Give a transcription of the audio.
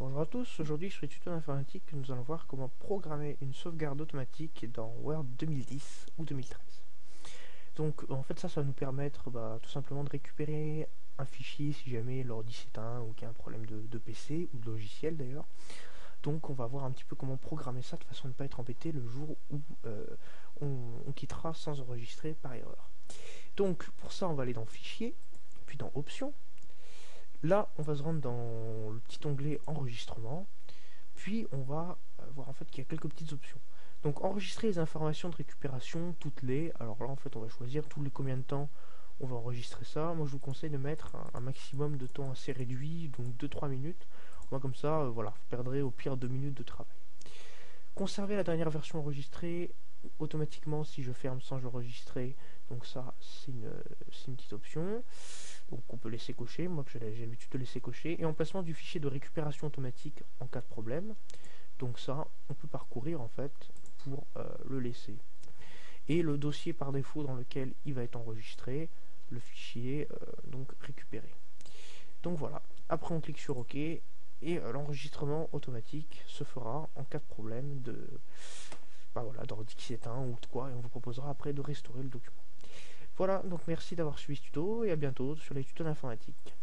Bonjour à tous, aujourd'hui sur les tutos d'informatique nous allons voir comment programmer une sauvegarde automatique dans Word 2010 ou 2013. Donc en fait ça, ça va nous permettre bah, tout simplement de récupérer un fichier si jamais l'ordi s'éteint ou qu'il y a un problème de, PC ou de logiciel d'ailleurs. Donc on va voir un petit peu comment programmer ça de façon à ne pas être embêté le jour où euh, on quittera sans enregistrer par erreur. Donc pour ça on va aller dans Fichier, puis dans Options, Là, on va se rendre dans le petit onglet enregistrement, puis on va euh, voir en fait qu'il y a quelques petites options. Donc enregistrer les informations de récupération, toutes les. Alors là, en fait, on va choisir tous les combien de temps on va enregistrer ça. Moi, je vous conseille de mettre un, maximum de temps assez réduit, donc 2-3 minutes. Moi, comme ça, euh, voilà, vous perdrez au pire 2 minutes de travail. Conserver la dernière version enregistrée automatiquement si je ferme sans enregistrer. Donc ça, c'est une, une petite option donc on peut laisser cocher, moi j'ai l'habitude de laisser cocher, et emplacement du fichier de récupération automatique en cas de problème. Donc ça, on peut parcourir en fait pour euh, le laisser. Et le dossier par défaut dans lequel il va être enregistré, le fichier euh, donc récupéré. Donc voilà, après on clique sur OK, et euh, l'enregistrement automatique se fera en cas de problème de bah voilà, d'ordi qui s'éteint ou de quoi, et on vous proposera après de restaurer le document. Voilà, donc merci d'avoir suivi ce tuto et à bientôt sur les tutos d'informatique.